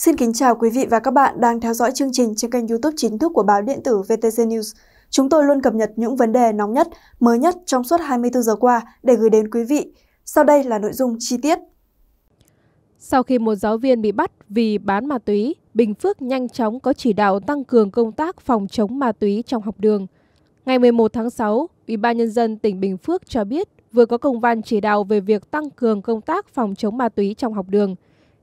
Xin kính chào quý vị và các bạn đang theo dõi chương trình trên kênh YouTube chính thức của báo điện tử VTC News. Chúng tôi luôn cập nhật những vấn đề nóng nhất, mới nhất trong suốt 24 giờ qua để gửi đến quý vị. Sau đây là nội dung chi tiết. Sau khi một giáo viên bị bắt vì bán ma túy, Bình Phước nhanh chóng có chỉ đạo tăng cường công tác phòng chống ma túy trong học đường. Ngày 11 tháng 6, Ủy ban nhân dân tỉnh Bình Phước cho biết vừa có công văn chỉ đạo về việc tăng cường công tác phòng chống ma túy trong học đường.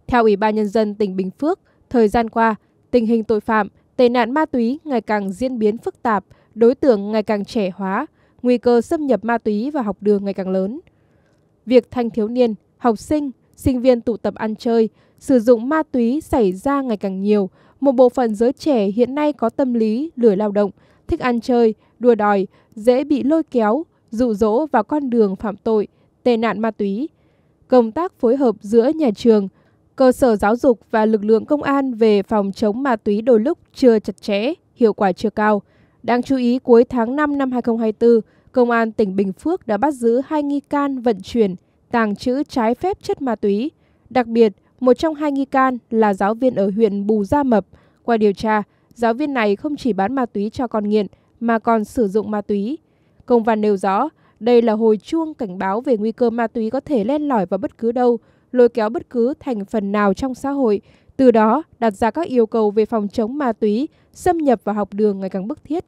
Theo Ủy ban nhân dân tỉnh Bình Phước, thời gian qua, tình hình tội phạm, tệ nạn ma túy ngày càng diễn biến phức tạp, đối tượng ngày càng trẻ hóa, nguy cơ xâm nhập ma túy và học đường ngày càng lớn. Việc thanh thiếu niên, học sinh, sinh viên tụ tập ăn chơi, sử dụng ma túy xảy ra ngày càng nhiều. Một bộ phận giới trẻ hiện nay có tâm lý lười lao động, thích ăn chơi, đua đòi, dễ bị lôi kéo, dụ dỗ vào con đường phạm tội, tệ nạn ma túy. Công tác phối hợp giữa nhà trường, cơ sở giáo dục và lực lượng công an về phòng chống ma túy đôi lúc chưa chặt chẽ, hiệu quả chưa cao. Đáng chú ý cuối tháng 5 năm 2024, Công an tỉnh Bình Phước đã bắt giữ hai nghi can vận chuyển, tàng trữ trái phép chất ma túy. Đặc biệt, một trong hai nghi can là giáo viên ở huyện Bù Gia Mập. Qua điều tra, giáo viên này không chỉ bán ma túy cho con nghiện mà còn sử dụng ma túy. Công văn nêu rõ, đây là hồi chuông cảnh báo về nguy cơ ma túy có thể len lỏi vào bất cứ đâu, lôi kéo bất cứ thành phần nào trong xã hội, từ đó đặt ra các yêu cầu về phòng chống ma túy, xâm nhập vào học đường ngày càng bức thiết.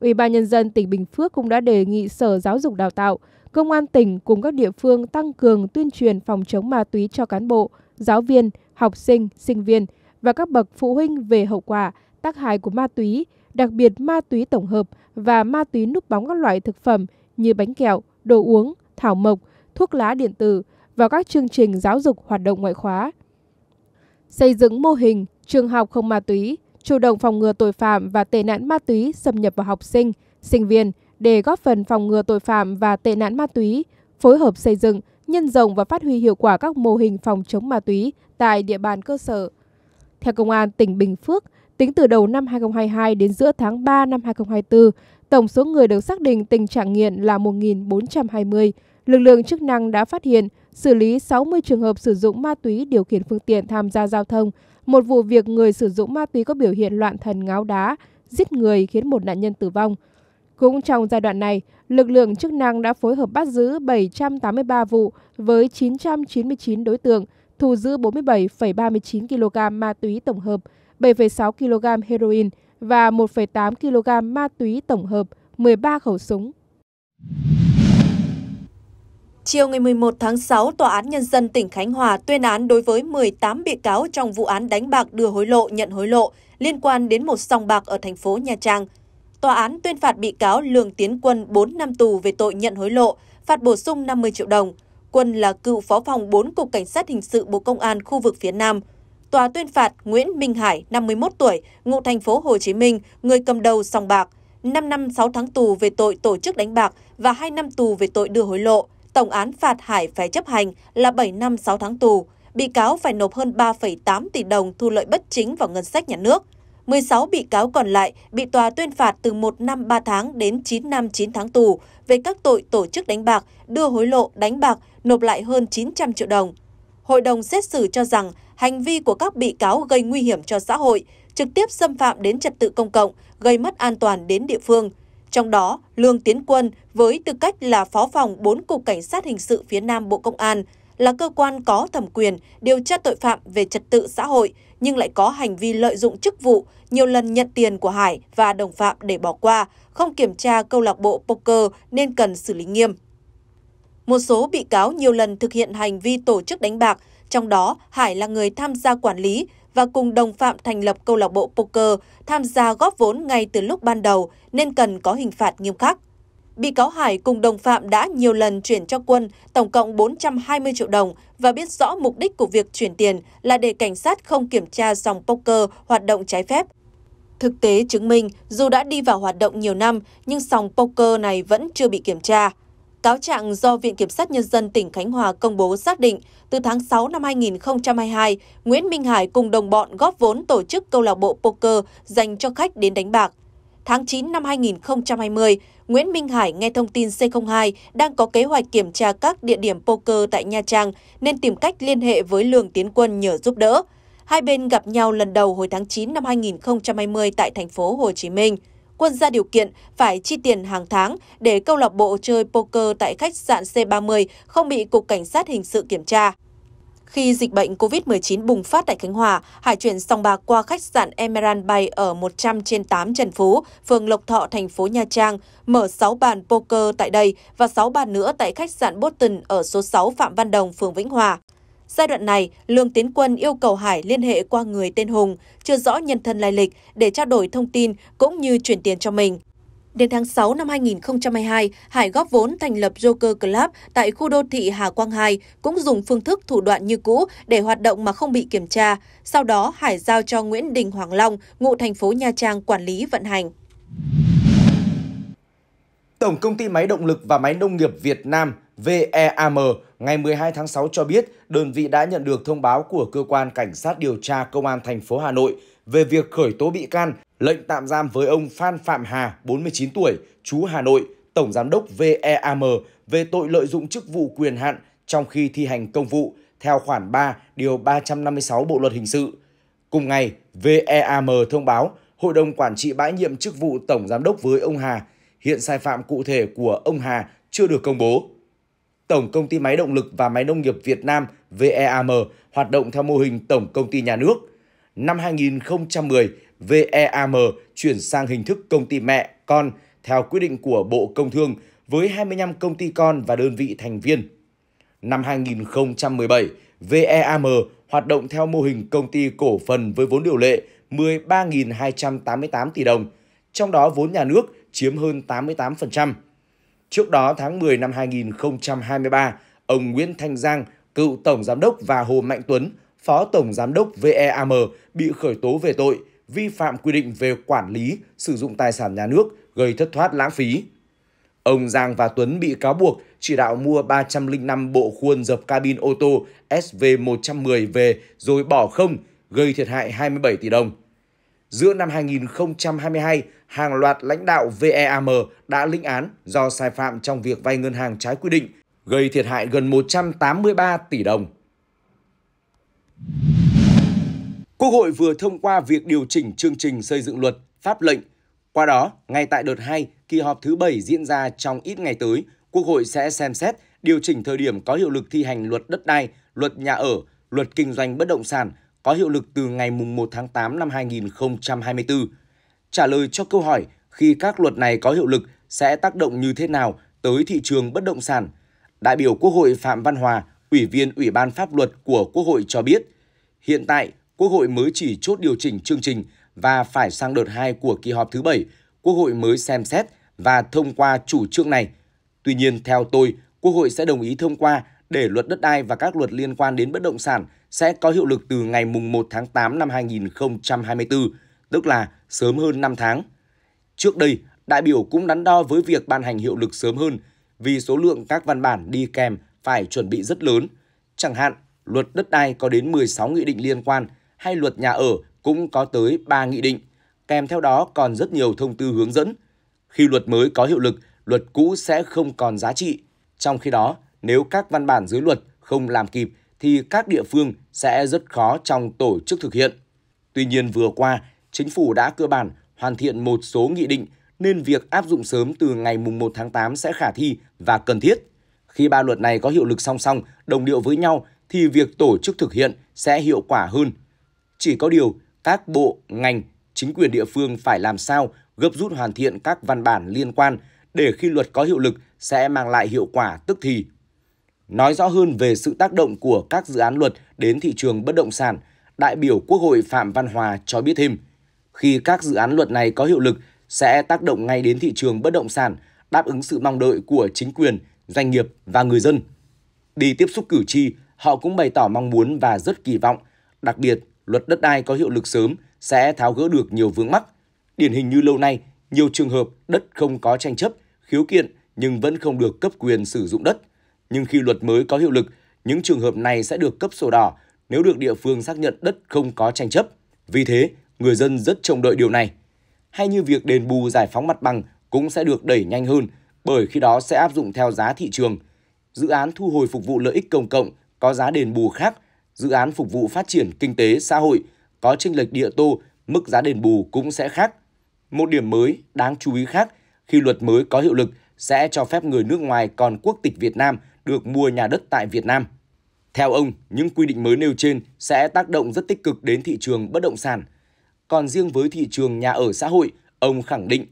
Ủy ban Nhân dân tỉnh Bình Phước cũng đã đề nghị Sở Giáo dục Đào tạo, Công an tỉnh cùng các địa phương tăng cường tuyên truyền phòng chống ma túy cho cán bộ, giáo viên, học sinh, sinh viên và các bậc phụ huynh về hậu quả, tác hại của ma túy, đặc biệt ma túy tổng hợp và ma túy núp bóng các loại thực phẩm như bánh kẹo, đồ uống, thảo mộc, thuốc lá điện tử vào các chương trình giáo dục hoạt động ngoại khóa. Xây dựng mô hình trường học không ma túy, chủ động phòng ngừa tội phạm và tệ nạn ma túy xâm nhập vào học sinh, sinh viên để góp phần phòng ngừa tội phạm và tệ nạn ma túy, phối hợp xây dựng, nhân rộng và phát huy hiệu quả các mô hình phòng chống ma túy tại địa bàn cơ sở. Theo Công an tỉnh Bình Phước, tính từ đầu năm 2022 đến giữa tháng 3 năm 2024, tổng số người được xác định tình trạng nghiện là 1.420. Lực lượng chức năng đã phát hiện, xử lý 60 trường hợp sử dụng ma túy điều khiển phương tiện tham gia giao thông, một vụ việc người sử dụng ma túy có biểu hiện loạn thần ngáo đá, giết người khiến một nạn nhân tử vong. Cũng trong giai đoạn này, lực lượng chức năng đã phối hợp bắt giữ 783 vụ với 999 đối tượng, thu giữ 47,39 kg ma túy tổng hợp, 7,6 kg heroin và 1,8 kg ma túy tổng hợp, 13 khẩu súng. Chiều ngày 11 tháng 6, Tòa án Nhân dân tỉnh Khánh Hòa tuyên án đối với 18 bị cáo trong vụ án đánh bạc đưa hối lộ, nhận hối lộ liên quan đến một sòng bạc ở thành phố Nha Trang. Tòa án tuyên phạt bị cáo Lương Tiến Quân 4 năm tù về tội nhận hối lộ, phạt bổ sung 50 triệu đồng. Quân là cựu phó phòng 4 Cục Cảnh sát Hình sự Bộ Công an khu vực phía Nam. Tòa tuyên phạt Nguyễn Minh Hải, 51 tuổi, ngụ thành phố Hồ Chí Minh, người cầm đầu sòng bạc, 5 năm 6 tháng tù về tội tổ chức đánh bạc và 2 năm tù về tội đưa hối lộ. Tổng án phạt Hải phải chấp hành là 7 năm 6 tháng tù. Bị cáo phải nộp hơn 3,8 tỷ đồng thu lợi bất chính vào ngân sách nhà nước. 16 bị cáo còn lại bị tòa tuyên phạt từ 1 năm 3 tháng đến 9 năm 9 tháng tù về các tội tổ chức đánh bạc, đưa hối lộ, đánh bạc, nộp lại hơn 900 triệu đồng. Hội đồng xét xử cho rằng hành vi của các bị cáo gây nguy hiểm cho xã hội, trực tiếp xâm phạm đến trật tự công cộng, gây mất an toàn đến địa phương. Trong đó, Lương Tiến Quân với tư cách là Phó phòng 4 Cục Cảnh sát Hình sự phía Nam Bộ Công an là cơ quan có thẩm quyền điều tra tội phạm về trật tự xã hội nhưng lại có hành vi lợi dụng chức vụ, nhiều lần nhận tiền của Hải và đồng phạm để bỏ qua, không kiểm tra câu lạc bộ poker nên cần xử lý nghiêm. Một số bị cáo nhiều lần thực hiện hành vi tổ chức đánh bạc, trong đó Hải là người tham gia quản lý và cùng đồng phạm thành lập câu lạc bộ poker, tham gia góp vốn ngay từ lúc ban đầu nên cần có hình phạt nghiêm khắc. Bị cáo Hải cùng đồng phạm đã nhiều lần chuyển cho quân tổng cộng 420 triệu đồng và biết rõ mục đích của việc chuyển tiền là để cảnh sát không kiểm tra dòng poker hoạt động trái phép. Thực tế chứng minh, dù đã đi vào hoạt động nhiều năm, nhưng sòng poker này vẫn chưa bị kiểm tra. Cáo trạng do Viện Kiểm sát Nhân dân tỉnh Khánh Hòa công bố xác định, từ tháng 6 năm 2022, Nguyễn Minh Hải cùng đồng bọn góp vốn tổ chức câu lạc bộ poker dành cho khách đến đánh bạc. Tháng 9 năm 2020, Nguyễn Minh Hải nghe thông tin C02 đang có kế hoạch kiểm tra các địa điểm poker tại Nha Trang nên tìm cách liên hệ với Lương Tiến Quân nhờ giúp đỡ. Hai bên gặp nhau lần đầu hồi tháng 9 năm 2020 tại thành phố Hồ Chí Minh. Quân ra điều kiện phải chi tiền hàng tháng để câu lạc bộ chơi poker tại khách sạn C30 không bị Cục Cảnh sát Hình sự kiểm tra. Khi dịch bệnh COVID-19 bùng phát tại Khánh Hòa, Hải chuyển sòng bạc qua khách sạn Emerald Bay ở 100 trên 8 Trần Phú, phường Lộc Thọ, thành phố Nha Trang, mở 6 bàn poker tại đây và 6 bàn nữa tại khách sạn Boston ở số 6 Phạm Văn Đồng, phường Vĩnh Hòa. Giai đoạn này, Lương Tiến Quân yêu cầu Hải liên hệ qua người tên Hùng, chưa rõ nhân thân lai lịch để trao đổi thông tin cũng như chuyển tiền cho mình. Đến tháng 6 năm 2022, Hải góp vốn thành lập Joker Club tại khu đô thị Hà Quang 2, cũng dùng phương thức thủ đoạn như cũ để hoạt động mà không bị kiểm tra. Sau đó, Hải giao cho Nguyễn Đình Hoàng Long, ngụ thành phố Nha Trang quản lý vận hành. Tổng công ty Máy động lực và Máy nông nghiệp Việt Nam VEAM ngày 12 tháng 6 cho biết đơn vị đã nhận được thông báo của cơ quan cảnh sát điều tra công an thành phố Hà Nội về việc khởi tố bị can, lệnh tạm giam với ông Phan Phạm Hà, 49 tuổi, chú Hà Nội, tổng giám đốc VEAM về tội lợi dụng chức vụ quyền hạn trong khi thi hành công vụ theo khoản 3 điều 356 Bộ luật hình sự. Cùng ngày, VEAM thông báo Hội đồng quản trị bãi nhiệm chức vụ tổng giám đốc với ông Hà. Hiện sai phạm cụ thể của ông Hà chưa được công bố. Tổng công ty Máy động lực và Máy nông nghiệp Việt Nam VEAM hoạt động theo mô hình tổng công ty nhà nước. Năm 2010, VEAM chuyển sang hình thức công ty mẹ con theo quyết định của Bộ Công Thương với 25 công ty con và đơn vị thành viên. Năm 2017, VEAM hoạt động theo mô hình công ty cổ phần với vốn điều lệ 13.288 tỷ đồng, trong đó vốn nhà nước chiếm hơn 88%. Trước đó, tháng 10 năm 2023, ông Nguyễn Thanh Giang, cựu Tổng Giám đốc và Hồ Mạnh Tuấn, Phó Tổng Giám đốc VEAM bị khởi tố về tội vi phạm quy định về quản lý, sử dụng tài sản nhà nước gây thất thoát lãng phí. Ông Giang và Tuấn bị cáo buộc chỉ đạo mua 305 bộ khuôn dập cabin ô tô SV110 về rồi bỏ không, gây thiệt hại 27 tỷ đồng. Giữa năm 2022, hàng loạt lãnh đạo VEAM đã lĩnh án do sai phạm trong việc vay ngân hàng trái quy định, gây thiệt hại gần 183 tỷ đồng. Quốc hội vừa thông qua việc điều chỉnh chương trình xây dựng luật, pháp lệnh. Qua đó, ngay tại đợt 2, kỳ họp thứ 7 diễn ra trong ít ngày tới, Quốc hội sẽ xem xét điều chỉnh thời điểm có hiệu lực thi hành luật đất đai, luật nhà ở, luật kinh doanh bất động sản có hiệu lực từ ngày 1 tháng 8 năm 2024. Trả lời cho câu hỏi khi các luật này có hiệu lực sẽ tác động như thế nào tới thị trường bất động sản, đại biểu Quốc hội Phạm Văn Hòa, Ủy viên Ủy ban Pháp luật của Quốc hội cho biết, hiện tại Quốc hội mới chỉ chốt điều chỉnh chương trình và phải sang đợt 2 của kỳ họp thứ 7, Quốc hội mới xem xét và thông qua chủ trương này. Tuy nhiên, theo tôi, Quốc hội sẽ đồng ý thông qua để luật đất đai và các luật liên quan đến bất động sản sẽ có hiệu lực từ ngày 1 tháng 8 năm 2024, tức là sớm hơn 5 tháng. Trước đây, đại biểu cũng đắn đo với việc ban hành hiệu lực sớm hơn vì số lượng các văn bản đi kèm phải chuẩn bị rất lớn. Chẳng hạn, luật đất đai có đến 16 nghị định liên quan hay luật nhà ở cũng có tới 3 nghị định, kèm theo đó còn rất nhiều thông tư hướng dẫn. Khi luật mới có hiệu lực, luật cũ sẽ không còn giá trị. Trong khi đó, nếu các văn bản dưới luật không làm kịp thì các địa phương sẽ rất khó trong tổ chức thực hiện. Tuy nhiên vừa qua, chính phủ đã cơ bản hoàn thiện một số nghị định nên việc áp dụng sớm từ ngày 1 tháng 8 sẽ khả thi và cần thiết. Khi ba luật này có hiệu lực song song, đồng điệu với nhau thì việc tổ chức thực hiện sẽ hiệu quả hơn. Chỉ có điều, các bộ, ngành, chính quyền địa phương phải làm sao gấp rút hoàn thiện các văn bản liên quan để khi luật có hiệu lực sẽ mang lại hiệu quả tức thì. Nói rõ hơn về sự tác động của các dự án luật đến thị trường bất động sản, đại biểu Quốc hội Phạm Văn Hòa cho biết thêm, khi các dự án luật này có hiệu lực sẽ tác động ngay đến thị trường bất động sản, đáp ứng sự mong đợi của chính quyền, doanh nghiệp và người dân. Đi tiếp xúc cử tri, họ cũng bày tỏ mong muốn và rất kỳ vọng, đặc biệt luật đất đai có hiệu lực sớm sẽ tháo gỡ được nhiều vướng mắc. Điển hình như lâu nay, nhiều trường hợp đất không có tranh chấp, khiếu kiện nhưng vẫn không được cấp quyền sử dụng đất. Nhưng khi luật mới có hiệu lực, những trường hợp này sẽ được cấp sổ đỏ nếu được địa phương xác nhận đất không có tranh chấp. Vì thế, người dân rất trông đợi điều này. Hay như việc đền bù giải phóng mặt bằng cũng sẽ được đẩy nhanh hơn bởi khi đó sẽ áp dụng theo giá thị trường. Dự án thu hồi phục vụ lợi ích công cộng có giá đền bù khác dự án phục vụ phát triển kinh tế xã hội có chênh lệch địa tô, mức giá đền bù cũng sẽ khác. Một điểm mới đáng chú ý khác khi luật mới có hiệu lực sẽ cho phép người nước ngoài còn quốc tịch Việt Nam được mua nhà đất tại Việt Nam. Theo ông, những quy định mới nêu trên sẽ tác động rất tích cực đến thị trường bất động sản. Còn riêng với thị trường nhà ở xã hội, ông khẳng định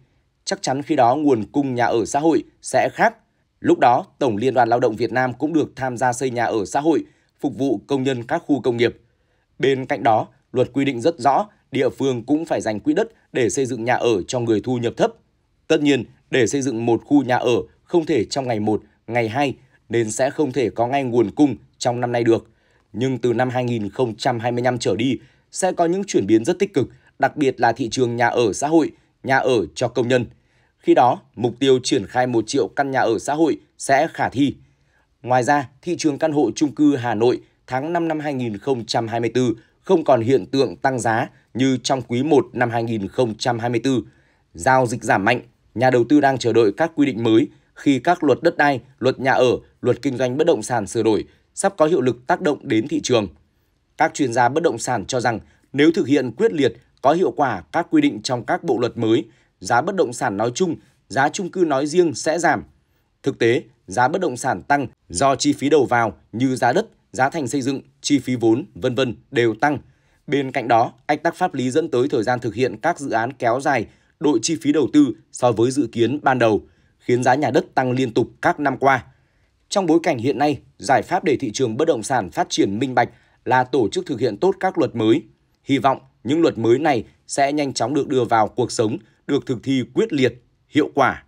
chắc chắn khi đó nguồn cung nhà ở xã hội sẽ khác. Lúc đó, Tổng Liên đoàn Lao động Việt Nam cũng được tham gia xây nhà ở xã hội, phục vụ công nhân các khu công nghiệp. Bên cạnh đó, luật quy định rất rõ, địa phương cũng phải dành quỹ đất để xây dựng nhà ở cho người thu nhập thấp. Tất nhiên, để xây dựng một khu nhà ở không thể trong ngày 1, ngày 2 nên sẽ không thể có ngay nguồn cung trong năm nay được. Nhưng từ năm 2025 trở đi sẽ có những chuyển biến rất tích cực, đặc biệt là thị trường nhà ở xã hội, nhà ở cho công nhân. Khi đó, mục tiêu triển khai 1 triệu căn nhà ở xã hội sẽ khả thi. Ngoài ra, thị trường căn hộ chung cư Hà Nội tháng 5 năm 2024 không còn hiện tượng tăng giá như trong quý 1 năm 2024. Giao dịch giảm mạnh, nhà đầu tư đang chờ đợi các quy định mới khi các luật đất đai, luật nhà ở, luật kinh doanh bất động sản sửa đổi sắp có hiệu lực tác động đến thị trường. Các chuyên gia bất động sản cho rằng nếu thực hiện quyết liệt, có hiệu quả các quy định trong các bộ luật mới, giá bất động sản nói chung, giá chung cư nói riêng sẽ giảm. Thực tế, giá bất động sản tăng do chi phí đầu vào như giá đất, giá thành xây dựng, chi phí vốn, vân vân đều tăng. Bên cạnh đó, ách tắc pháp lý dẫn tới thời gian thực hiện các dự án kéo dài, đội chi phí đầu tư so với dự kiến ban đầu, khiến giá nhà đất tăng liên tục các năm qua. Trong bối cảnh hiện nay, giải pháp để thị trường bất động sản phát triển minh bạch là tổ chức thực hiện tốt các luật mới. Hy vọng những luật mới này sẽ nhanh chóng được đưa vào cuộc sống, được thực thi quyết liệt, hiệu quả.